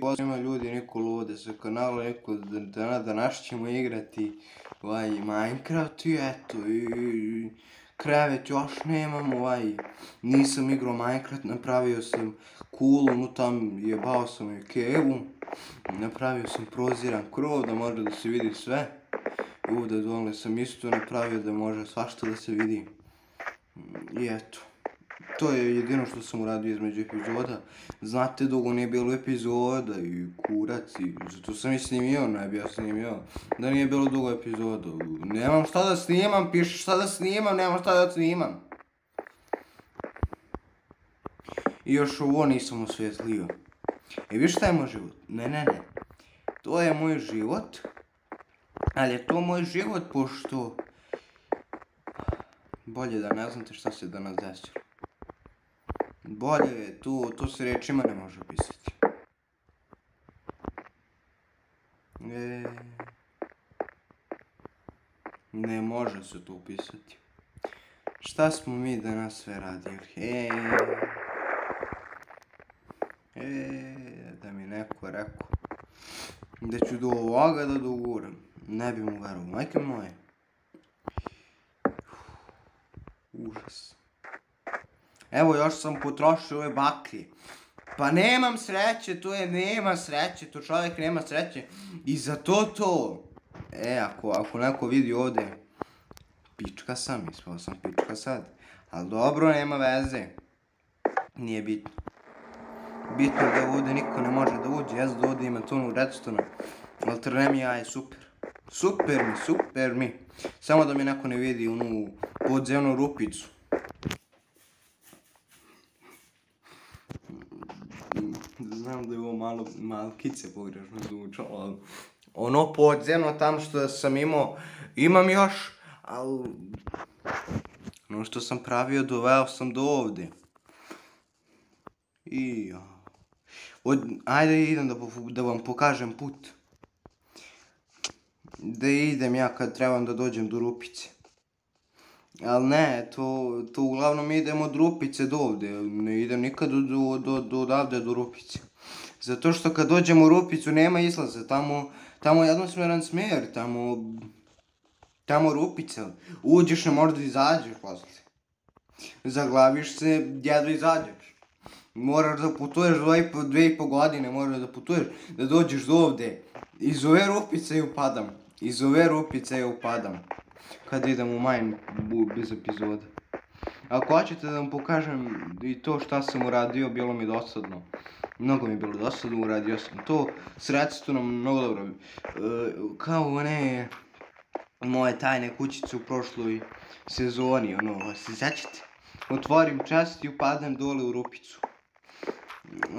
Pozivamo ljudi, niko lude sa kanala, neko da, da, danas ćemo igrati ovaj Minecraft i eto i krevet još nemam ovaj nisam igrao Minecraft, napravio sam kulu, no tam jebao sam i kevu, napravio sam proziran krov da može da se vidi sve, i ovdje dole sam isto napravio da može svašta da se vidi. I eto to je jedino što sam uradio između epizoda. Znate, dugo nije bilo epizoda i kurac i zato sam i snimio, ne bi ja snimio. Da nije bilo dugo epizoda. Nemam šta da snimam, piše šta da snimam, nemam šta da snimam. I još ovo nisam osvjetlio. E vi šta je moj život? Ne, ne, ne. To je moj život. Ali je to moj život pošto... Bolje da ne znate šta se danas desilo bolje je tu, tu se rečima ne može pisati. E, ne može se to pisati. Šta smo mi danas sve radili? E, e, da mi neko rekao da ću do ovoga da doguram. Ne bi mu verovao, majke moje. Užas. Evo još sam potrošio ove baklje. Pa nemam sreće, to je nema sreće, to čovjek nema sreće. I za to to. E, ako, ako neko vidi ovde, pička sam, ispao sam pička sad. Ali dobro, nema veze. Nije bitno. Bitno da ovde niko ne može da uđe, ja da ovde ima tonu redstona. Ali tremija je super. Super mi, super mi. Samo da mi neko ne vidi onu podzemnu rupicu. Znam da je ovo malo, malo kice pogrešno zvučalo, ali ono podzemno tam što sam imao, imam još, ali ono što sam pravio doveo sam do ovde. I, od, ajde idem da, da vam pokažem put. Da idem ja kad trebam da dođem do rupice. Ali ne, to, to uglavnom idem od rupice do ovde, ne idem nikad do, do, do, do odavde do rupice. Zato što kad dođem u rupicu nema izlaza, tamo, tamo je jednosmjeran smjer, tamo, tamo rupica. Uđeš, ne možda izađeš posle. Zaglaviš se, jedva izađeš. Moraš da putuješ dve i, po, dve i po godine, moraš da putuješ, da dođeš do ovde. Iz ove rupice i upadam. Iz ove rupice i upadam. Kad idem u mine bez epizoda. Ako hoćete da vam pokažem i to šta sam uradio, bilo mi dosadno. Mnogo mi je bilo dosadno, uradio sam to. Sredstvo nam mnogo dobro. E, kao one moje tajne kućice u prošloj sezoni, ono, se sećate? Otvorim čast i upadnem dole u rupicu.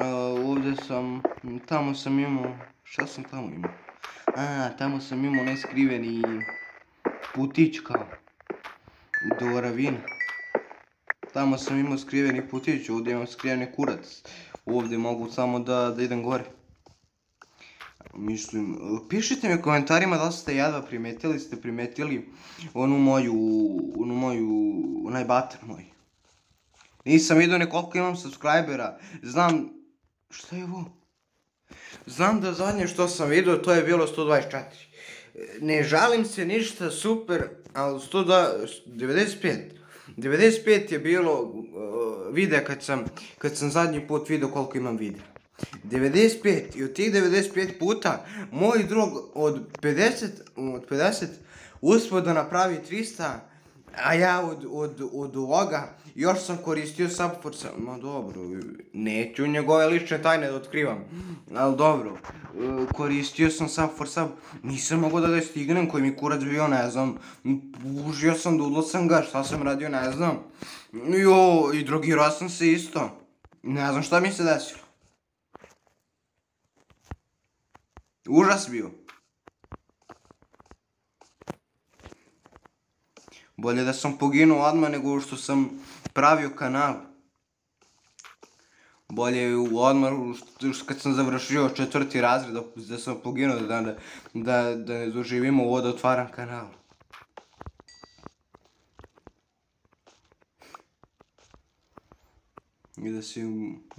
E, ovdje sam, tamo sam imao, šta sam tamo imao? A, tamo sam imao neskriveni putić kao. Do ravina. Tamo sam imao skriveni putić, ovdje imam skriveni kurac. Ovdje mogu samo da, da idem gore. Mislim, pišite mi u komentarima da li ste jadva primetili, ste primetili onu moju, onu moju, onaj bater moj. Nisam vidio nekoliko imam subscribera, znam, šta je ovo? Znam da zadnje što sam vidio to je bilo 124. Ne žalim se ništa, super, ali 195. 95 je bilo uh, videa kad sam, kad sam zadnji put vidio koliko imam videa. 95 i od tih 95 puta moj drug od 50 od 50 uspio da napravi 300 a ja od, od, od ovoga još sam koristio Subforce, ma dobro, neću njegove lične tajne da otkrivam, ali dobro, e, koristio sam Subforce, nisam mogao da ga stignem, koji mi kurac bio, ne znam, užio sam, dudlo sam ga, šta sam radio, ne znam, jo, i drogirao sam se isto, ne znam šta mi se desilo. Užas bio. Bolje da sam poginuo odmah nego što sam pravio kanal. Bolje je u odmoru kad sam završio četvrti razred da sam poginuo da, da, da, da ne doživimo ovo da otvaram kanal. I da si...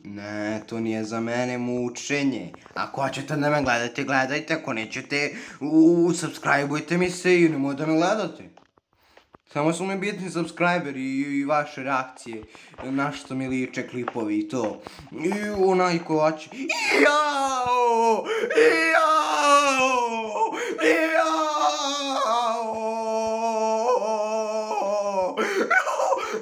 Ne, to nije za mene mučenje. Ako hoćete da me gledate, gledajte. Ako nećete, u, subscribeujte mi se i nemoj da me gledate. Samo su mi bitni subscriberi i, i vaše reakcije na što mi liče klipovi i to. I onaj ko hoće. Jao! Jao! Jao!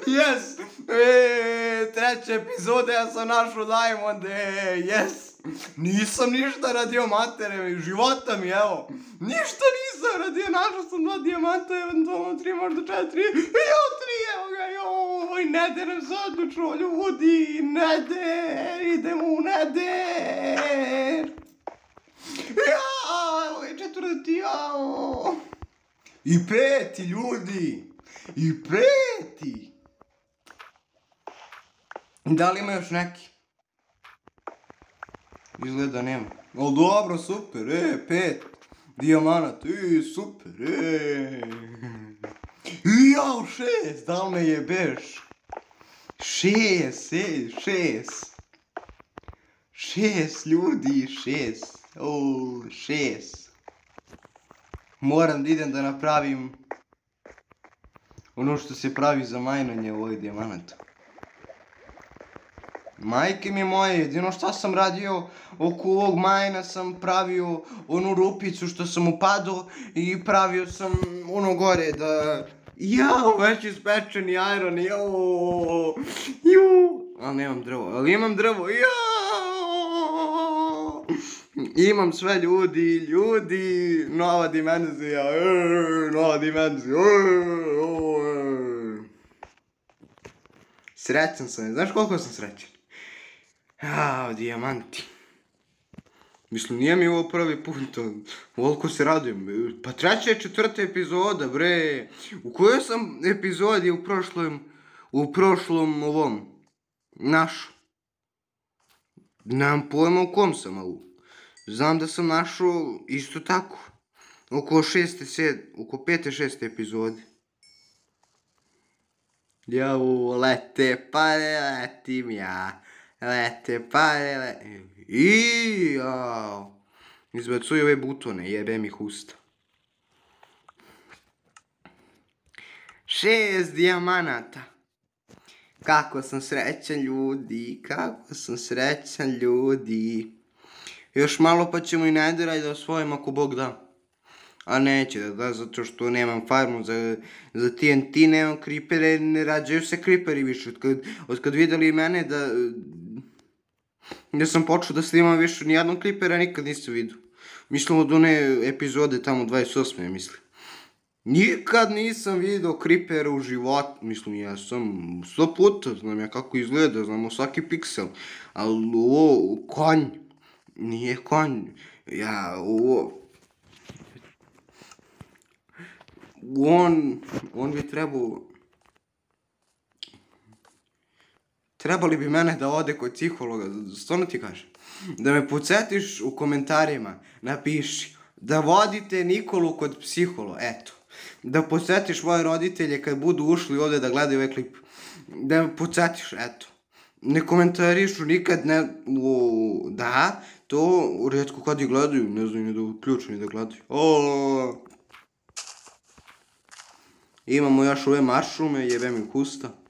Yes! E, treća epizoda, ja sam našao Diamond, e, yes! Nisam ništa radio matere, života mi, evo. Ništa nisam radio, našao sam dva dijamanta, eventualno tri, možda četiri. Jo, tri, evo ga, joj, ne derem se odlučno, ljudi, ne der, idemo u ne der. Ja, evo je četvrti, jao. I peti, ljudi, i peti. Da li ima još neki? Izgleda nema. O, dobro, super, e, pet. Dijamanat, e, super, e. Jao, šest, da li me jebeš? Šest, e, šest. Šest ljudi, šest. O, šest. Moram da idem da napravim ono što se pravi za majnanje u ovoj dijamanatu. Majke mi moje, jedino šta sam radio oko ovog majna sam pravio onu rupicu što sam upadao i pravio sam ono gore da... Jao, već ispečeni iron, jao, jao. Ali nemam drvo, ali imam drvo, jao. Imam sve ljudi, ljudi, nova dimenzija, e, nova dimenzija, e, e. Srećan sam, znaš koliko sam srećan? Jao, dijamanti. Mislim, nije mi ovo prvi put, volko se radujem. Pa treća je četvrta epizoda, bre. U kojoj sam epizodi u prošlom, u prošlom ovom, našu? Nemam pojma u kom sam, ali znam da sam našao isto tako. Oko šeste, sed, oko pete, šeste epizode. Jao, lete, pa letim ja. Lete, pare, lete. I, jao. Izbacuj ove butone, jebe mi husta. Šest dijamanata. Kako sam srećan ljudi, kako sam srećan ljudi. Još malo pa ćemo i najderaj da osvojim ako Bog da. A neće da da, zato što nemam farmu za, za TNT, nemam kripere, ne rađaju se kriperi više. Od kad, od kad videli mene da, Ja sam počeo da snimam više ni jednog klipera, nikad nisam vidio. Mislim od one epizode tamo 28. mislim. Nikad nisam vidio kripera u životu, mislim ja sam sto puta, znam ja kako izgleda, znamo svaki piksel, ali ovo konj, nije konj, ja ovo, on, on bi trebao, trebali bi mene da ode kod psihologa, stvarno ti kažem. Da me podsjetiš u komentarima, napiši da vodite Nikolu kod psiholo, eto. Da podsjetiš moje roditelje kad budu ušli ovde da gledaju ovaj klip. Da me podsjetiš, eto. Ne komentarišu nikad, ne, o, da, to redko kad i gledaju, ne znam ni da uključu ni da gledaju. O, Imamo još ove maršume, jebe mi kusta.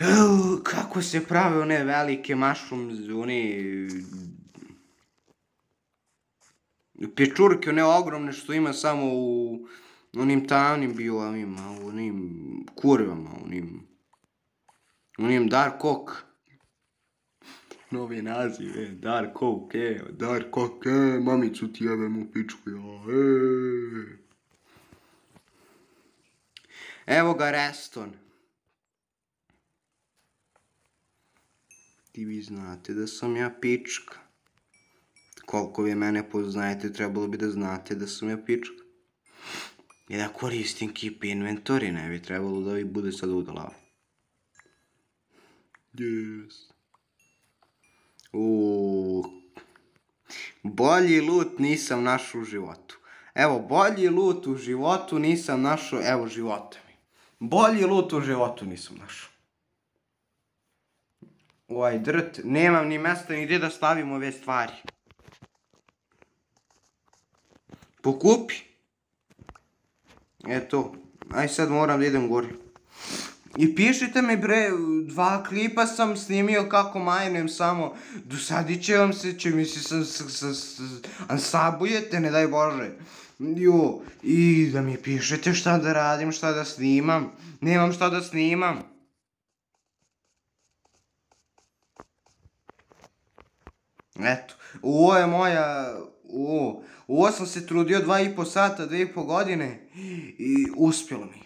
Evo, kako se prave one velike mushroom, one... Pječurke, one ogromne što ima samo u onim tamnim biomima, u onim kurvama, u onim... U onim Dark Oak. Novi naziv, e, Dark Oak, e, Dark Oak, e, mamicu ti jebem u pičku, ja, e. Evo ga Reston. I vi znate da sam ja pička. Koliko vi mene poznajete, trebalo bi da znate da sam ja pička. I da koristim keep inventory, ne bi trebalo da vi bude sad u. Yes. Uuuu. Bolji loot nisam našao u životu. Evo, bolji loot u životu nisam našao, evo života mi. Bolji loot u životu nisam našao ovaj drt, nemam ni mesta ni gdje da stavim ove stvari. Pokupi. Eto, aj sad moram da idem gore. I pišite mi bre, dva klipa sam snimio kako majnujem samo, Dosadiće vam se, će mi se ansabujete, ne daj Bože. Jo, i da mi pišete šta da radim, šta da snimam, nemam šta da snimam. Eto, ovo je moja, ovo, ovo sam se trudio dva i po sata, dve i po godine i uspjelo mi.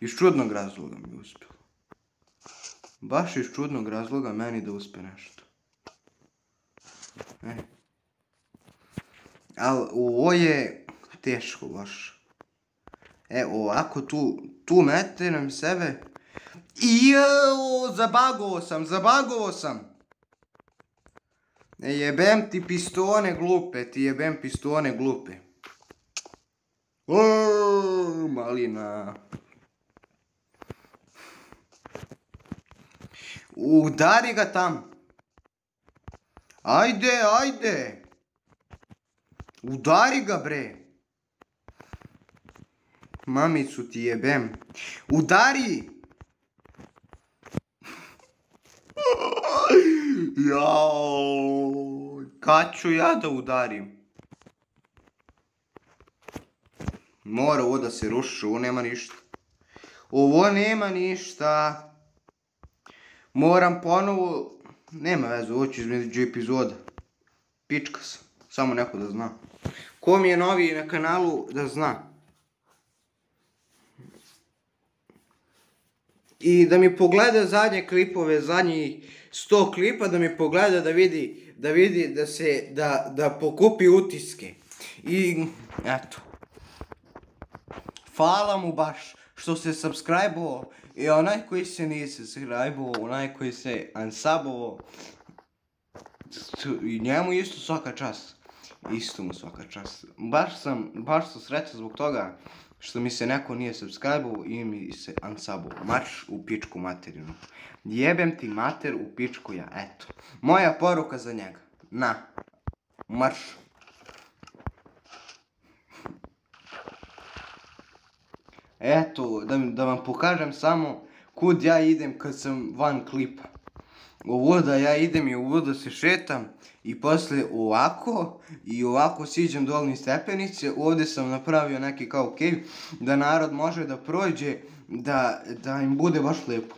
Iz čudnog razloga mi uspjelo. Baš iz čudnog razloga meni da uspe nešto. E. Ali ovo je teško baš. E, ovako tu, tu metenem sebe. Ijo, zabagovo sam, zabagovo sam. Jebem ti pistone glupe, ti jebem pistone glupe. O, malina. Udari ga tam. Ajde, ajde. Udari ga bre. Mamicu ti jebem. Udari. Jao. Kad ću ja da udarim? Mora ovo da se ruši, ovo nema ništa. Ovo nema ništa. Moram ponovo... Nema veze, ovo ću između epizoda. Pička sam. Samo neko da zna. Ko mi je novi na kanalu, da zna. I da mi pogleda zadnje klipove, zadnji 100 klipa, da mi pogleda da vidi, da vidi, da se, da, da pokupi utiske. I, eto. Hvala mu baš što se subscribe-ovo i onaj koji se nije subscribe-ovo, onaj koji se unsub-ovo, i njemu isto svaka čast. Isto mu svaka čast. Baš sam, baš sam srećan zbog toga što mi se neko nije subscribe-ovo i mi se unsub-ovo. Marš u pičku materinu. Jebem ti mater u pičku ja, eto. Moja poruka za njega. Na. Marš. Eto, da, da vam pokažem samo kud ja idem kad sam van klipa. Ovo da ja idem i ovo da se šetam i posle ovako i ovako siđem dolni stepenice. Ovdje sam napravio neki kao cave da narod može da prođe, da, da im bude baš lepo.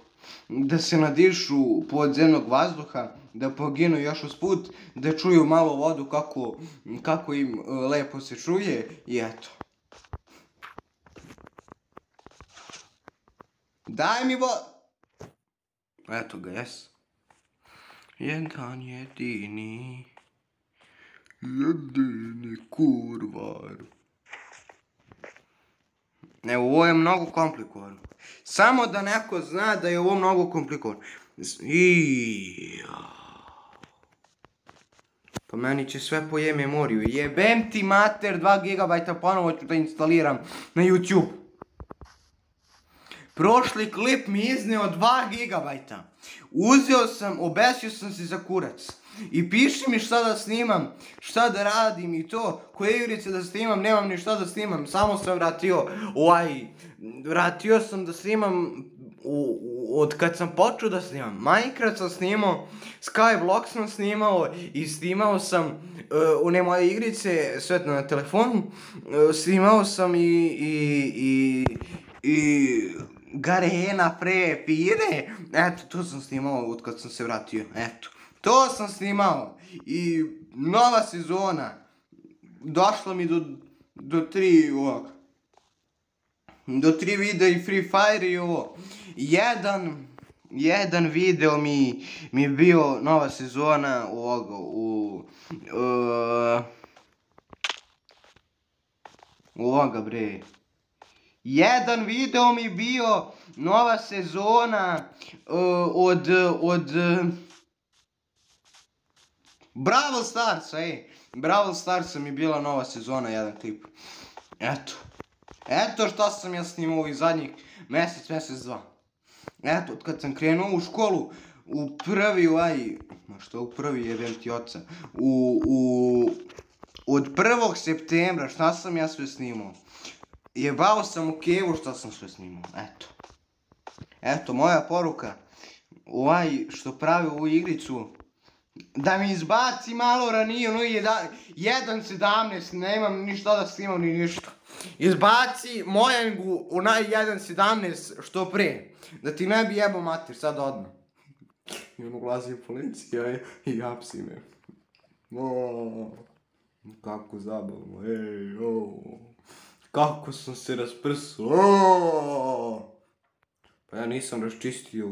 Da se nadišu podzemnog vazduha, da poginu još uz put, da čuju malo vodu kako, kako im e, lepo se čuje i eto. Daj mi vo... Eto ga, jes. Jedan jedini... Jedini kurvar. Ne, ovo je mnogo komplikovano. Samo da neko zna da je ovo mnogo komplikovano. Iiii... Pa meni će sve poje memoriju. Jebem ti mater 2 GB ponovo ću da instaliram na YouTube. Prošli klip mi izneo 2 GB. Uzeo sam, obesio sam se za kurac. I piši mi šta da snimam, šta da radim i to, koje igrice da snimam, nemam ni šta da snimam, samo sam vratio, ovaj, vratio sam da snimam, u, u, od kad sam počeo da snimam, Minecraft sam snimao, Skyblock sam snimao i snimao sam uh, one moje igrice, sve na telefonu, uh, snimao sam i, i, i, i Garena pre pire. Eto, to sam snimao od kad sam se vratio. Eto, to sam snimao. I nova sezona. Došla mi do, do tri ovog. Do tri videa i Free Fire i ovo. Jedan, jedan video mi, mi je bio nova sezona ovog u... Uh, ovoga bre jedan video mi bio nova sezona uh, od od uh, Bravo Stars, ej. Bravo Stars mi bila nova sezona jedan klip. Eto. Eto što sam ja snimao ovih zadnjih mjesec, mjesec, dva. Eto, od kad sam krenuo u školu, u prvi aj, ma što u prvi jebem ti oca, u, u, od 1. septembra šta sam ja sve snimao? Jebao sam u Kevu što sam sve snimao, eto. Eto, moja poruka, ovaj što pravi ovu igricu, da mi izbaci malo ranije, ono je da, 1.17, nemam ništa da snimam ni ništa. Izbaci Mojangu u naj 1.17 što pre, da ti ne bi jebao mater, sad odmah. I ono glazi policija e, i, i japsi me. O, kako zabavno, ej, o, kako sam se rasprsao, o. Pa ja nisam raščistio.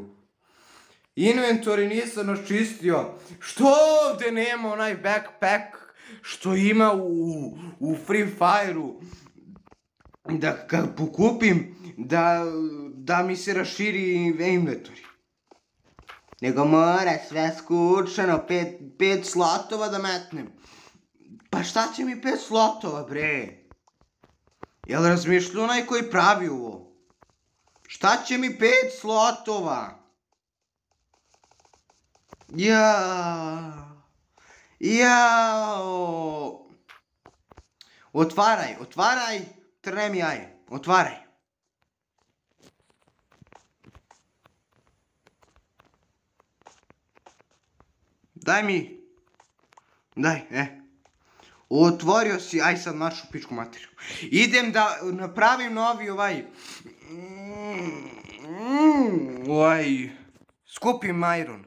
Inventori nisam raščistio. Što ovde nema onaj backpack što ima u, u Free Fire-u? Da kad pokupim, da, da mi se raširi inventori. Nego mora sve skučano, pet, pet slotova da metnem. Pa šta će mi pet slotova, bre? Jel razmišlja onaj koji pravi ovo? Šta će mi pet slotova? Ja. Ja. Otvaraj, otvaraj. Tremi aj. Otvaraj. Daj mi. Daj, e. Otvorio si, aj sad mašu pičku materiju. Idem da napravim novi ovaj... Mm, ovaj... Skupim iron.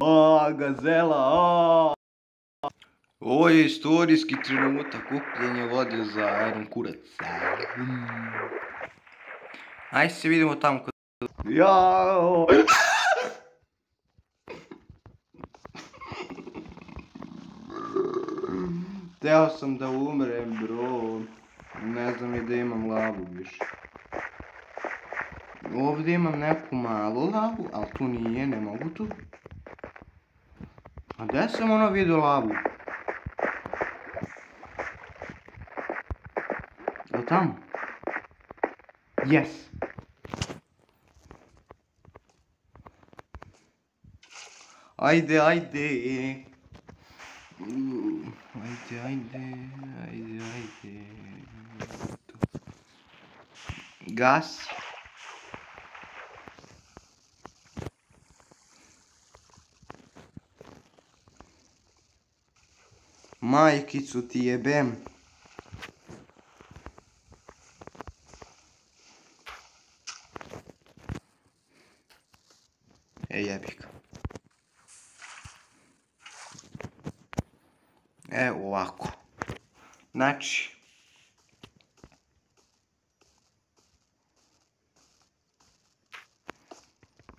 A, gazela, a. Ovo je istorijski trenutak kupljenja vode za iron kurac. Mm. Aj se vidimo tamo kod... Jao! Teo sam da umrem, bro. Ne znam i da imam lavu više. Ovdje imam neku malu lavu, ali tu nije, ne mogu tu. A gdje sam ono vidio lavu? Je tamo? Yes. Ajde, ajde. Ajde, ajde, ajde, ajde. Gas. Majkicu ti jebem. E jebik. E ovako. Znači.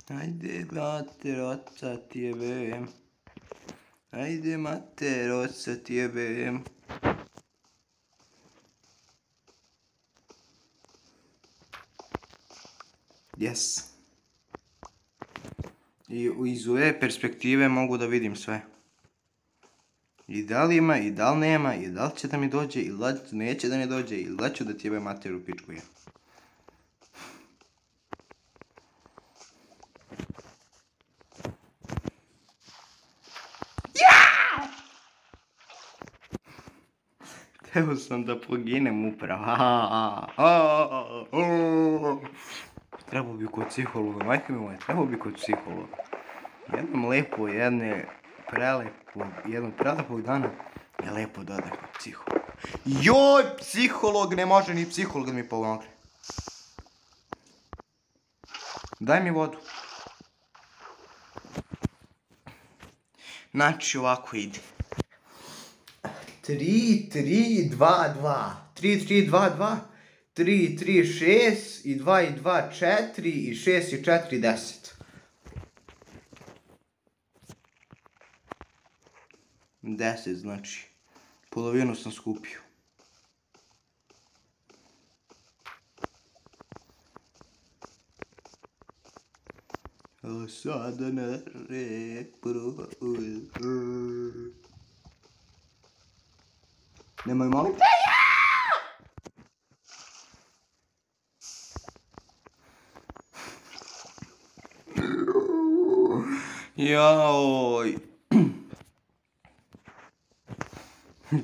Ajde, mater, oca ti jebem. Ajde, mater, oca ti jebem. Yes. I iz ove perspektive mogu da vidim sve. I da li ima, i da li nema, i da li će da mi dođe, i da neće da mi dođe, i da ću da ti jebe mater u pičku je. Hteo sam da poginem upravo. Trebao bi kod psihologa, majke mi moje, trebao bi kod psihologa. Jednom lepo, jedne prelepo, jednom prelepog dana je lepo da odem kod psihologa. Joj, psiholog, ne može ni psiholog da mi pomogne. Daj mi vodu. Znači, ovako ide. 3, 3, 2, 2. 3, 3, 2, 2. 3, 3, 6. I 2, i 2, 4. I 6, i 4, 10. 10, znači. Polovinu sam skupio. Sada na repro... Nemoj molim. te ja! Jaoj.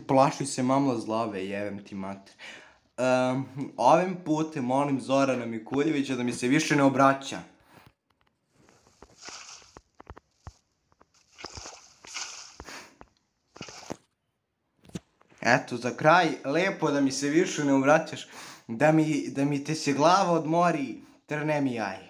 Plaši se mamla zlave, jevem ti mater. Um, ovim putem molim Zorana Mikuljevića da mi se više ne obraća. Eto, za kraj, lepo da mi se više ne obraćaš, da mi, da mi te se glava odmori, trne mi jaje.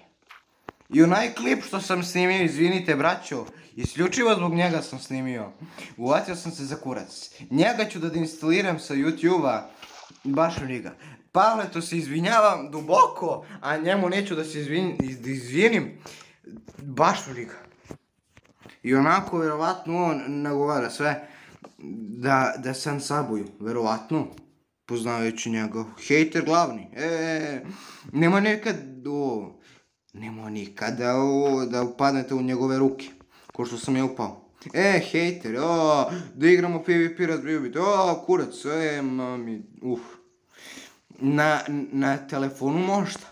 I onaj klip što sam snimio, izvinite braćo, isključivo zbog njega sam snimio. Uvatio sam se za kurac. Njega ću da instaliram sa YouTube-a, baš u njega. Pavle, to se izvinjavam duboko, a njemu neću da se izvin, izvinim, baš u njega. I onako, vjerovatno, on nagovara sve da, da sam sabuju, vjerovatno, poznavajući njega. Hejter glavni, e, nema nekad, o, nema nikada o, da upadnete u njegove ruke, ko što sam ja upao. E, hejter, o, da igramo PvP razbiju biti, o, kurac, e, mami, uf. Na, na telefonu možda,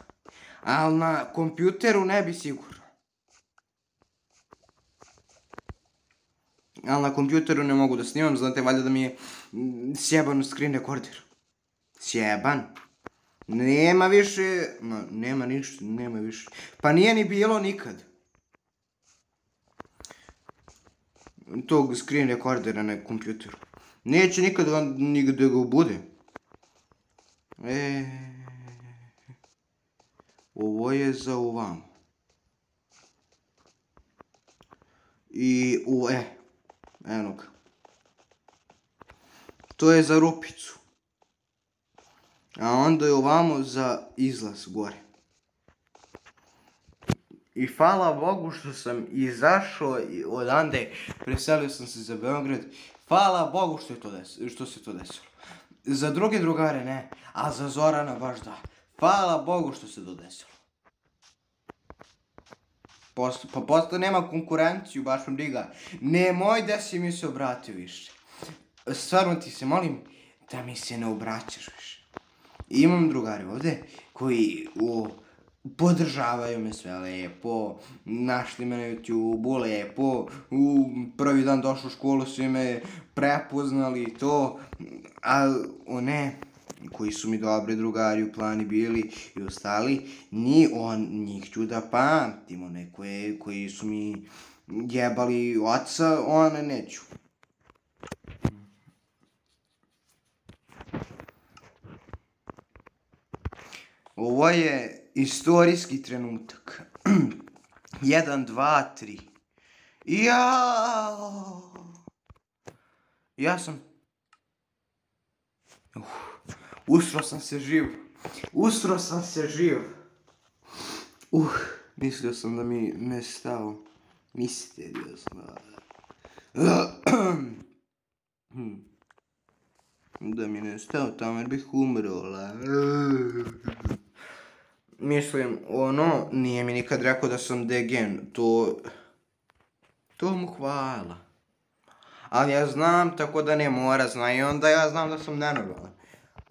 ali na kompjuteru ne bi sigurno. Ali na kompjuteru ne mogu da snimam, znate, valjda da mi je mm, sjeban screen recorder. Sjeban. Nema više, ma, nema ništa, nema više. Pa nije ni bilo nikad. Tog screen recordera na kompjuteru. Neće nikad ga, ga bude. E, ovo je za ovam. I u e, eno ga. To je za rupicu. A onda je ovamo za izlaz gore. I hvala Bogu što sam izašao odande, preselio sam se za Beograd. Hvala Bogu što, je to desilo, što se to desilo. Za druge drugare ne, a za Zorana baš da. Hvala Bogu što se to desilo. Posto, pa posto nema konkurenciju, baš vam briga. Nemoj da si mi se obratio više. Stvarno ti se molim da mi se ne obraćaš više imam drugari ovde koji u, podržavaju me sve lepo, našli me na YouTube-u lepo, u prvi dan došao u školu svi me prepoznali to, a one koji su mi dobri drugari u plani bili i ostali, ni on, njih ću da pamtim, one koje, koji su mi jebali oca, one neću. Ovo je istorijski trenutak. 1, 2, 3. Ja! Ja sam... Uff usro sam se živ. Usro sam se živ. Uh, mislio sam da mi ne stao. Misteriozno. da mi ne stao tamo jer bih umro. Mislim, ono, nije mi nikad rekao da sam degen, to... To mu hvala. Ali ja znam, tako da ne mora, zna i onda ja znam da sam nenormalan.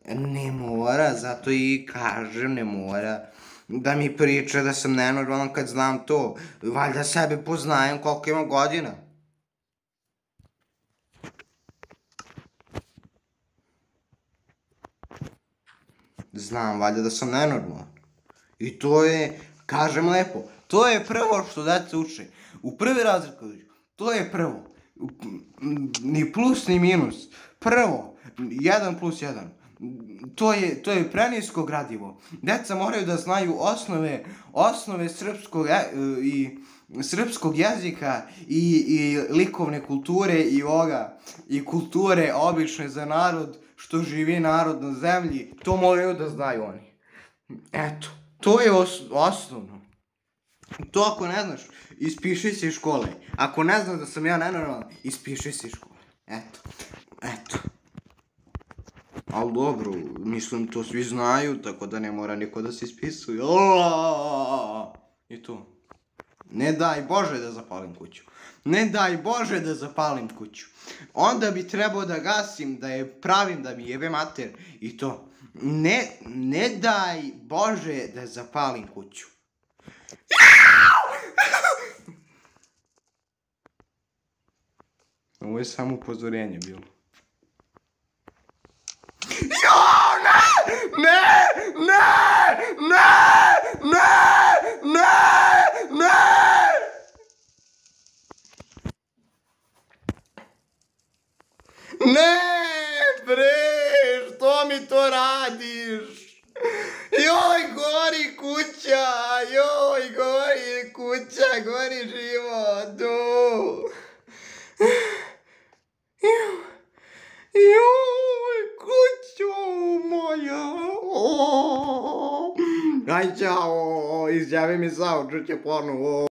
Ne mora, zato i kažem, ne mora da mi priča da sam nenormalan kad znam to. Valjda sebe poznajem koliko ima godina. Znam, valjda da sam nenormalan. I to je, kažem lepo, to je prvo što deca uče. U prvi razred kad uđu, to je prvo. Ni plus, ni minus. Prvo, jedan plus jedan. To je, to je prenisko gradivo. Deca moraju da znaju osnove, osnove srpskog e, i srpskog jezika i, i likovne kulture i oga i kulture obične za narod što živi narod na zemlji. To moraju da znaju oni. Eto. To je os osnovno. To ako ne znaš, ispiši se iz škole. Ako ne znaš da sam ja nenormalan, ispiši se iz škole. Eto. Eto. Ali dobro, mislim to svi znaju, tako da ne mora niko da se ispisuje. I to. Ne daj Bože da zapalim kuću. Ne daj Bože da zapalim kuću. Onda bi trebao da gasim, da je pravim da mi jebe mater. I to ne, ne daj Bože da zapalim kuću. Ovo je samo upozorenje bilo. Jo, ne! Ne! Ne! Ne! Ne! Ne! Ne! Ne, bre, što mi to radiš? Joj, gori kuća, joj, gori kuća, gori život, du. Joj, Joj, kućo moja. Aj, čao, izjavi mi saučuće ponovo.